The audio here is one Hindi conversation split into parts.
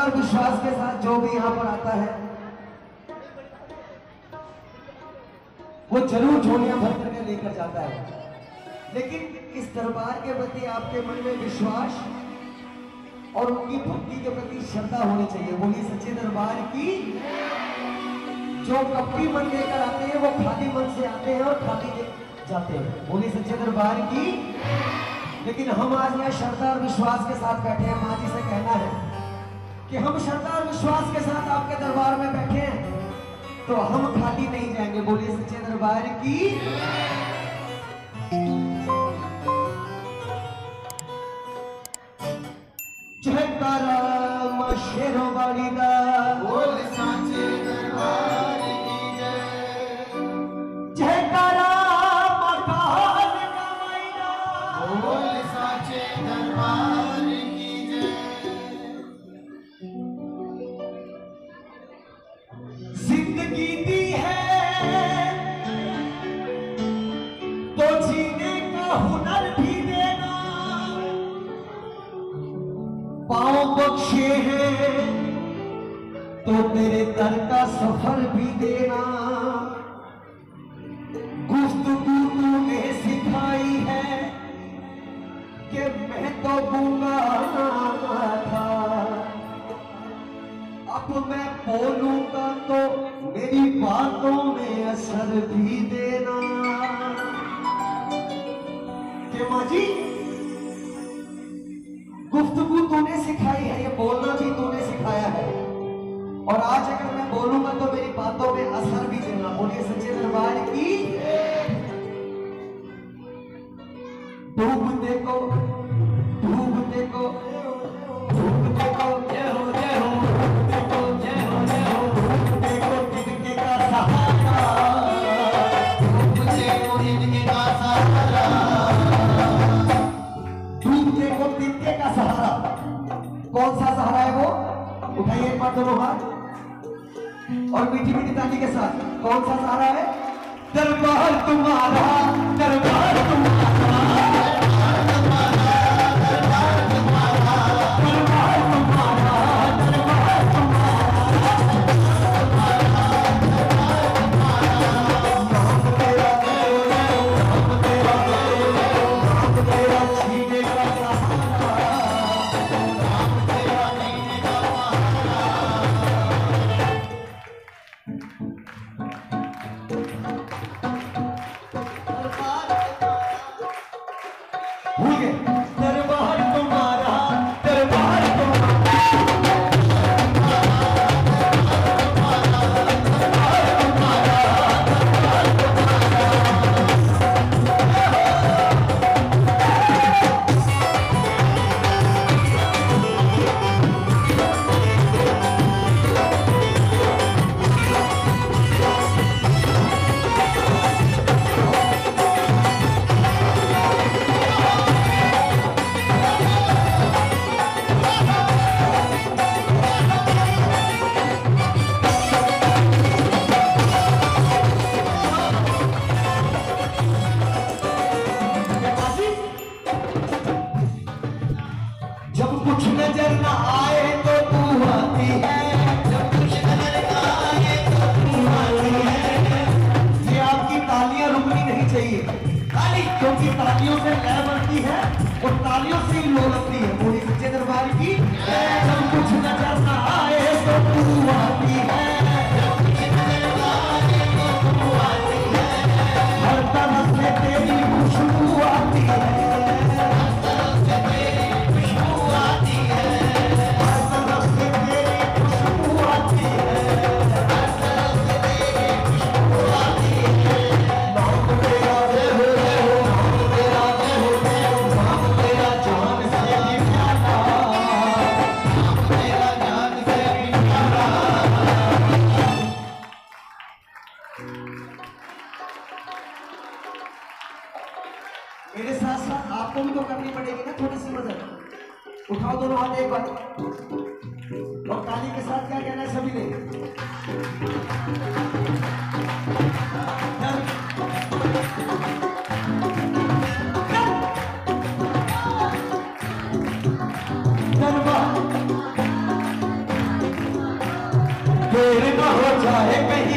श्रद्धा और विश्वास के साथ जो भी यहाँ पर आता है, वो ज़रूर झोलियाँ भर करके लेकर जाता है। लेकिन इस दरबार के प्रति आपके मन में विश्वास और उनकी भक्ति के प्रति श्रद्धा होनी चाहिए। बोली सच्चे दरबार की जो कपड़ी मन लेकर आते हैं, वो खाली मन से आते हैं और खाली जाते हैं। बोली सच्चे दरबार की। लेकिन हम आज यहाँ श्रद्धा और विश्वास के साथ बैठे हैं। माँ जी से कहना है कि हम श्रद्धा और विश्वास के साथ आपके दरबार में बैठे हैं। तो हम खाली नहीं जाएँगे, बोलिए सच्चे दरबार की। जयकारा शेरों वाली दा के माँ जी गुफ्तु तूने सिखाई है, ये बोलना भी तूने सिखाया है। और आज अगर मैं बोलूँगा तो मेरी बातों में असर भी देना बोलिए, सच्चे दरबार की। डूबते को डूबते को दोनों हाथ और मीठी मीठी ताली के साथ कौन सा सारा है? दरबार तुम्हारा दरबार तुम्हारा। नज़र ना आए तो तू आती है। जब कुछ नज़र आए तो तू आती है। ये आपकी तालियाँ रुकनी नहीं चाहिए। ताली, क्योंकि तालियों से लय बनती है और तालियों से ही लो मेरे साथ साथ आपको भी तो करनी पड़ेगी ना थोड़ी सी मदद। उठाओ दोनों हाथ एक बार। और ताली के साथ क्या कहना है सभी ने? तेरे कहीं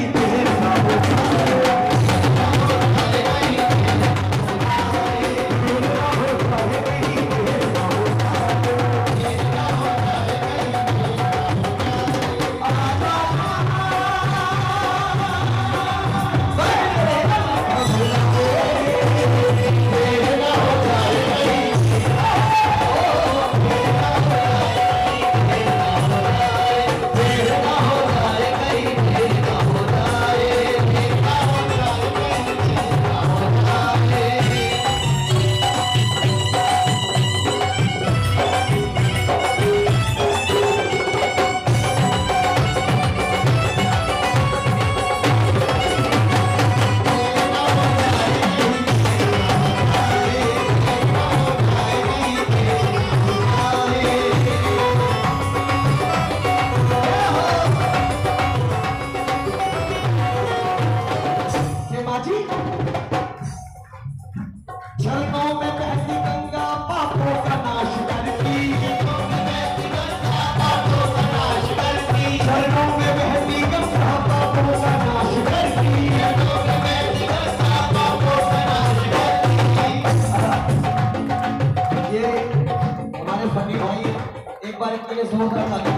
लिए सौ ग्राम आगे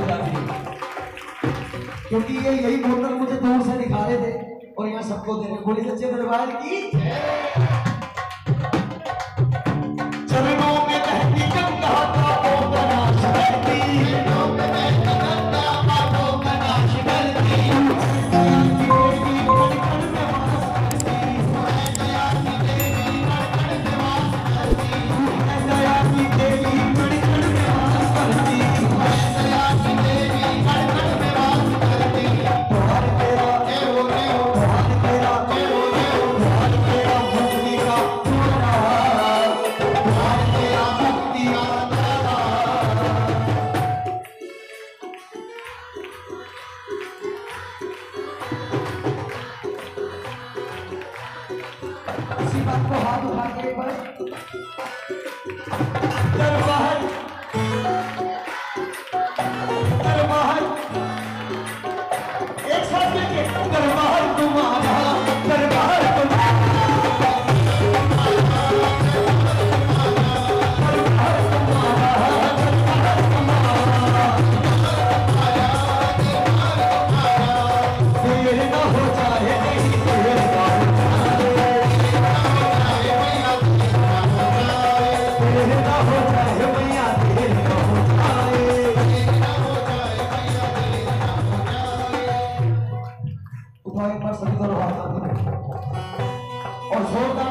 क्योंकि ये यही मोटर मुझे दूर से दिखा रहे थे और यहाँ सबको दे रहे सच्चे दरबार की दरबार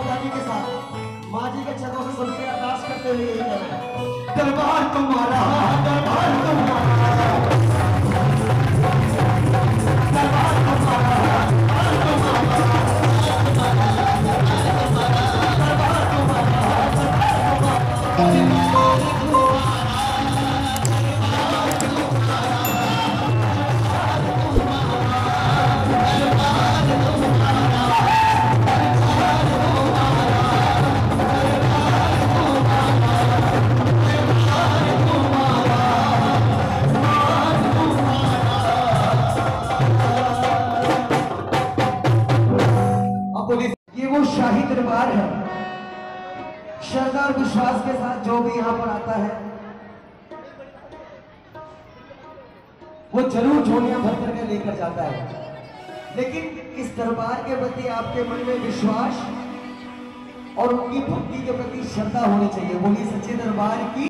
ताली के साथ माँ जी के चरणों से सभी अरदास करते हुए यही कह रहे हैं। दरबार तुम्हारा दरबार तुम्हारा अब वो ज़रूर झोलियाँ भर करके लेकर जाता है। लेकिन इस दरबार के प्रति आपके मन में विश्वास और उनकी भक्ति के प्रति श्रद्धा होनी चाहिए। बोलिए, सच्चे दरबार की